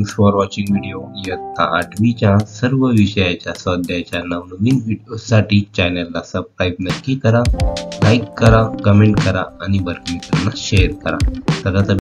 Thanks for watching video इयत्ता आठवीच्या सर्व विषयाच्या स्वाध्यायाच्या नवनवीन व्हिडिओसाठी चॅनलला सबस्क्राईब नक्की करा. लाईक करा कमेंट करा आणि बरं मित्रांना शेअर करा. तर आता